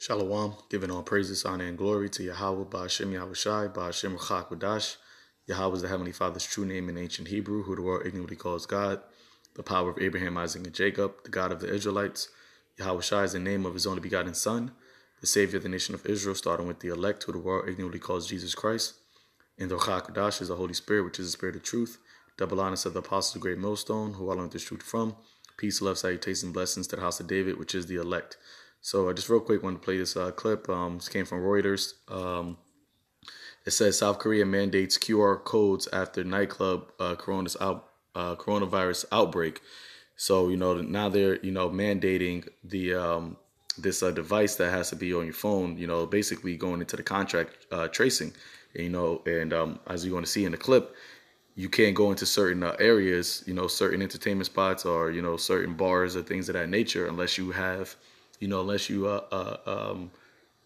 Shalom, giving all praises, honor, and glory to Yahweh, Ba'ashem Yahushai, Ba'ashem Ruchak Yahweh is the Heavenly Father's true name in ancient Hebrew, who the world ignorantly calls God, the power of Abraham, Isaac, and Jacob, the God of the Israelites. Yahweh Shai is the name of his only begotten Son, the Savior of the nation of Israel, starting with the elect, who the world ignorantly calls Jesus Christ. And the Ruchak is the Holy Spirit, which is the Spirit of truth, double honest of the apostles the great millstone, who all learned this truth from. Peace, love, salutations, and blessings to the house of David, which is the elect. So uh, just real quick, want to play this uh, clip. Um, this came from Reuters. Um, it says South Korea mandates QR codes after nightclub uh, coronavirus, out, uh, coronavirus outbreak. So you know now they're you know mandating the um, this uh, device that has to be on your phone. You know, basically going into the contact uh, tracing. You know, and um, as you're going to see in the clip, you can't go into certain uh, areas, you know, certain entertainment spots or you know certain bars or things of that nature unless you have you know, unless you uh, uh, um,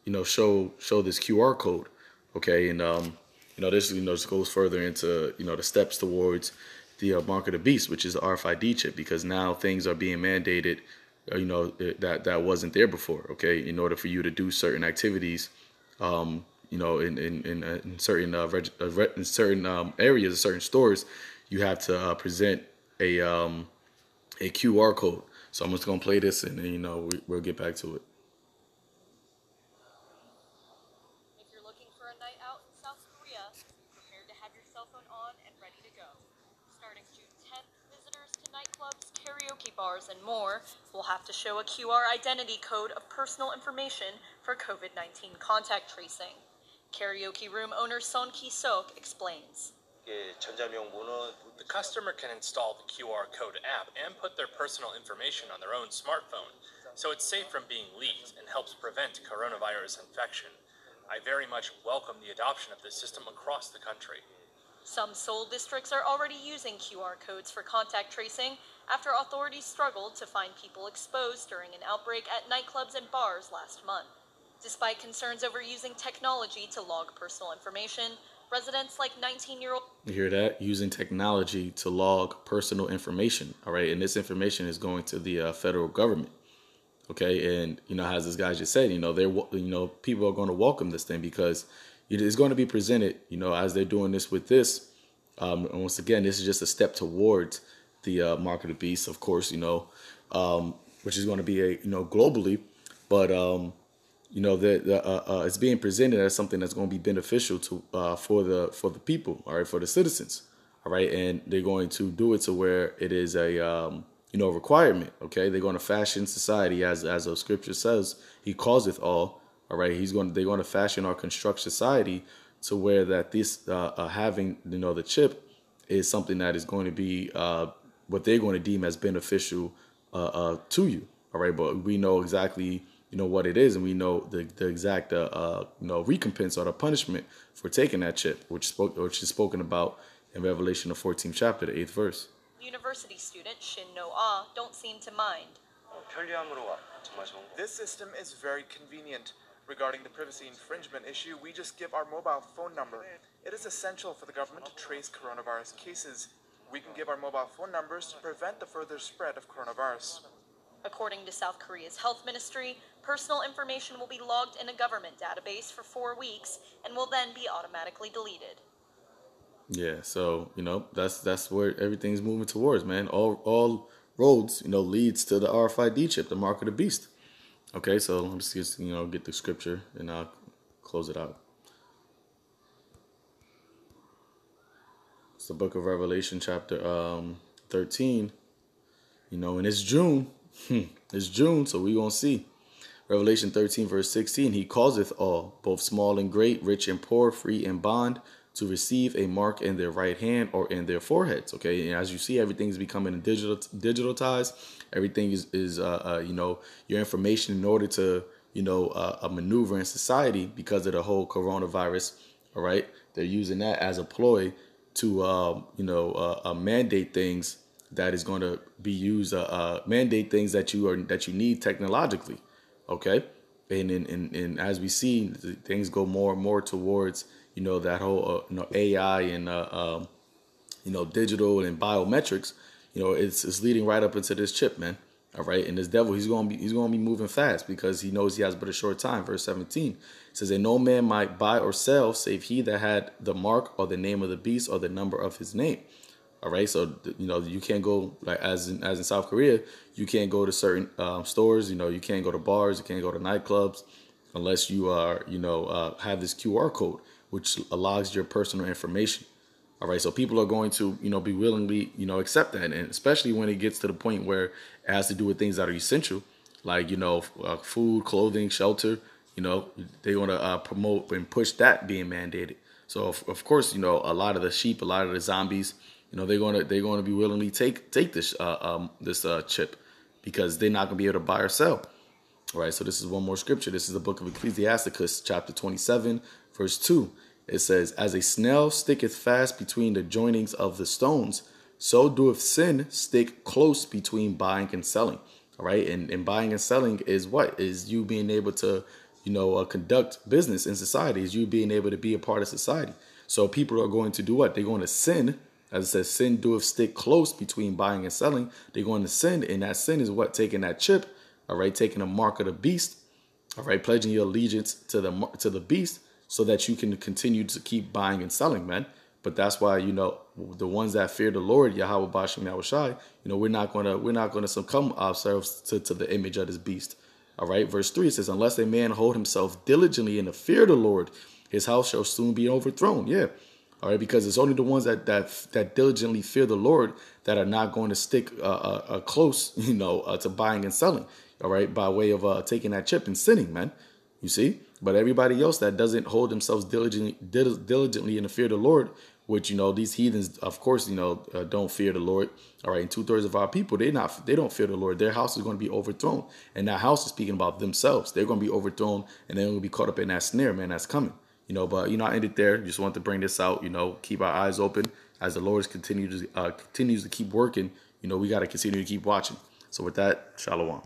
you know show show this QR code, okay, and um, you know this you know just goes further into you know the steps towards the uh, mark of the beast, which is the RFID chip, because now things are being mandated, uh, you know that that wasn't there before, okay, in order for you to do certain activities. Um, you know, in in in, uh, in certain uh, reg- uh, in certain um, areas, certain stores, you have to present a um, a QR code. So I'm just gonna play this, and then you know we, we'll get back to it. If you're looking for a night out in South Korea, be prepared to have your cell phone on and ready to go. Starting June 10th, visitors to nightclubs, karaoke bars, and more will have to show a QR identity code of personal information for COVID 19 contact tracing. Karaoke room owner Son Ki Sok explains the customer can install the QR code app and put their personal information on their own smartphone, so it's safe from being leaked and helps prevent coronavirus infection. I very much welcome the adoption of this system across the country. Some Seoul districts are already using QR codes for contact tracing after authorities struggled to find people exposed during an outbreak at nightclubs and bars last month. Despite concerns over using technology to log personal information, residents like 19 year old You hear that? Using technology to log personal information. All right, and this information is going to the uh, federal government. Okay, and you know, as this guy just said, you know, they're you know people are going to welcome this thing because it is going to be presented. You know, as they're doing this with this. Um, and once again, this is just a step towards the uh, mark of the beast, of course. You know, um, which is going to be a you know globally, but um, you know that uh, uh, it's being presented as something that's going to be beneficial to uh, for the for the people, all right, for the citizens, all right, and they're going to do it to where it is a um, you know requirement. Okay, they're going to fashion society as as the scripture says, He causeth all. All right, He's going to, they're going to fashion or construct society to where that this uh, uh, having you know the chip is something that is going to be uh, what they're going to deem as beneficial to you. All right, but we know exactly you know what it is, and we know the, the exact uh, uh, you know recompense or the punishment for taking that chip, which spoke which is spoken about in Revelation the 14th chapter, the eighth verse. University student Shin No Ah don't seem to mind. This system is very convenient. Regarding the privacy infringement issue, we just give our mobile phone number. It is essential for the government to trace coronavirus cases. We can give our mobile phone numbers to prevent the further spread of coronavirus. According to South Korea's health ministry, personal information will be logged in a government database for four weeks and will then be automatically deleted. Yeah, so you know that's that's where everything's moving towards, man. All all roads, you know, leads to the RFID chip, the mark of the beast. Okay, so let me just you know get the scripture and I'll close it out. It's the book of Revelation, chapter um, 13. You know, and it's June. It's June, so we gonna see. Revelation 13, verse 16, he causeth all, both small and great, rich and poor, free and bond, to receive a mark in their right hand or in their foreheads. Okay, and as you see, everything is becoming digital digitalized. Everything is is uh, uh, you know your information in order to you know uh, a maneuver in society because of the whole coronavirus. All right, they're using that as a ploy to um, you know uh, uh, mandate things that is going to be used uh, mandate things that you are that you need technologically. Okay, and and, and, and as we see, things go more and more towards you know that whole uh, you know AI and uh, um, you know digital and biometrics. You know, it's it's leading right up into this chip, man. All right, and this devil, he's gonna be he's gonna be moving fast because he knows he has but a short time. Verse 17 says, "And no man might buy or sell save he that had the mark or the name of the beast or the number of his name." All right, so you know you can't go like as in, as in South Korea, you can't go to certain um, stores. You know you can't go to bars, you can't go to nightclubs, unless you are you know uh, have this QR code which allows your personal information. All right, so people are going to you know be willingly you know accept that, and especially when it gets to the point where it has to do with things that are essential, like you know uh, food, clothing, shelter. You know they're going to uh, promote and push that being mandated. So of, of course you know a lot of the sheep, a lot of the zombies you know they're going to they're going to be willingly take take this uh, um, this uh, chip because they're not going to be able to buy or sell. All right, so this is one more scripture. This is the book of Ecclesiasticus, chapter 27, verse 2. It says, As a snail sticketh fast between the joinings of the stones, so doeth sin stick close between buying and selling. All right, and, and buying and selling is what? Is you being able to, you know, uh, conduct business in society, is you being able to be a part of society. So people are going to do what? They're going to sin as it says, sin doeth stick close between buying and selling. They're going to sin, and that sin is what? Taking that chip, all right, taking a mark of the beast, all right, pledging your allegiance to the to the beast so that you can continue to keep buying and selling, man. But that's why, you know, the ones that fear the Lord, Yahweh Bashem Yahushai, you know, we're not gonna we're not gonna succumb ourselves to, to the image of this beast. All right, verse 3 says, Unless a man hold himself diligently in the fear of the Lord, his house shall soon be overthrown. Yeah. All right, because it's only the ones that that that diligently fear the Lord that are not going to stick uh, uh, uh close, you know, uh, to buying and selling. All right, by way of uh, taking that chip and sinning, man. You see, but everybody else that doesn't hold themselves diligently diligently in the fear of the Lord, which you know these heathens, of course, you know, uh, don't fear the Lord. All right, and two thirds of our people, they not they don't fear the Lord. Their house is going to be overthrown, and that house is speaking about themselves. They're going to be overthrown, and they're going to be caught up in that snare, man. That's coming. You know, but you know, I ended there. Just want to bring this out. You know, keep our eyes open as the Lord continues uh, continues to keep working. You know, we got to continue to keep watching. So with that, shalom.